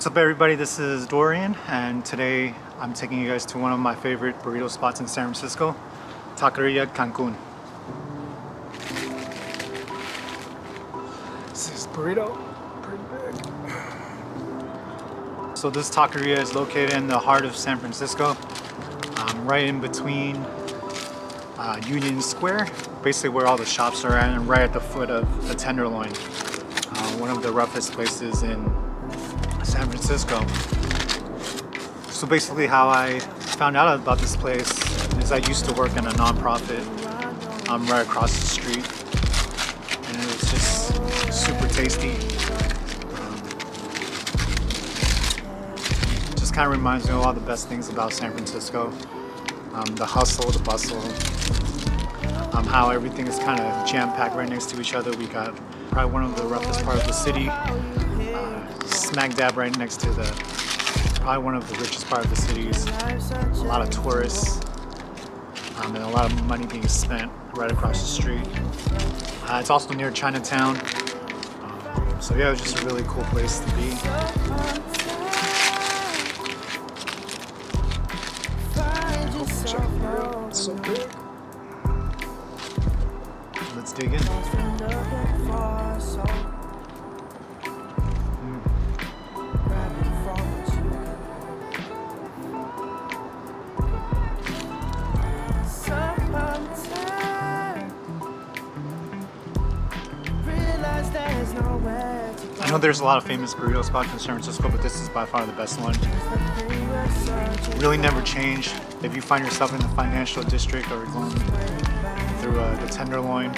What's up everybody, this is Dorian and today I'm taking you guys to one of my favorite burrito spots in San Francisco, Taqueria Cancun. This is burrito, pretty big. So this taqueria is located in the heart of San Francisco, um, right in between uh, Union Square, basically where all the shops are at and right at the foot of the Tenderloin, uh, one of the roughest places in San Francisco. So basically how I found out about this place is I used to work in a nonprofit um, right across the street and it was just super tasty. Um, just kind of reminds me of all the best things about San Francisco. Um, the hustle, the bustle, um, how everything is kind of jam-packed right next to each other. We got probably one of the roughest part of the city smack dab right next to the probably one of the richest part of the cities. A lot of tourists um, and a lot of money being spent right across the street. Uh, it's also near Chinatown. Um, so yeah, it was just a really cool place to be. Let's. I know there's a lot of famous burrito spots in San Francisco, but this is by far the best one. Really never change. If you find yourself in the financial district or going through uh, the Tenderloin,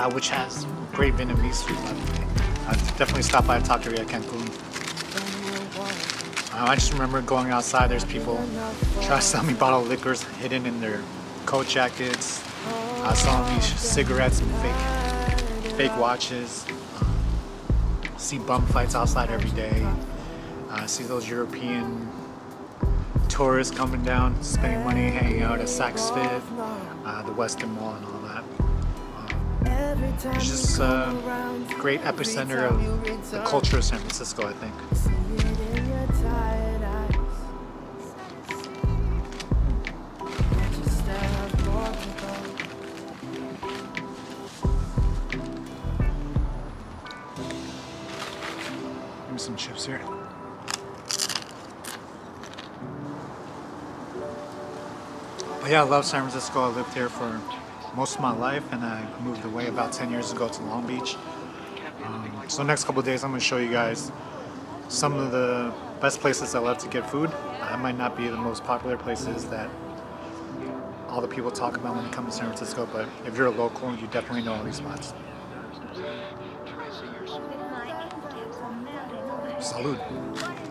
uh, which has great Vietnamese food, by the way, uh, definitely stop by Taqueria Cancun. Uh, I just remember going outside, there's people trying to sell me bottled liquors hidden in their coat jackets, uh, selling me cigarettes and fake, fake watches see bum fights outside every day. Uh, see those European tourists coming down, spending money, hanging out at Saks Fifth, uh, the Westfield Mall and all it's just a great epicenter of the culture of San Francisco, I think. Give me some chips here. But yeah, I love San Francisco. I lived here for most of my life and I moved away about 10 years ago to Long Beach. Um, so next couple days I'm going to show you guys some of the best places I love to get food. I might not be the most popular places that all the people talk about when it comes to San Francisco, but if you're a local, you definitely know all these spots. Salud.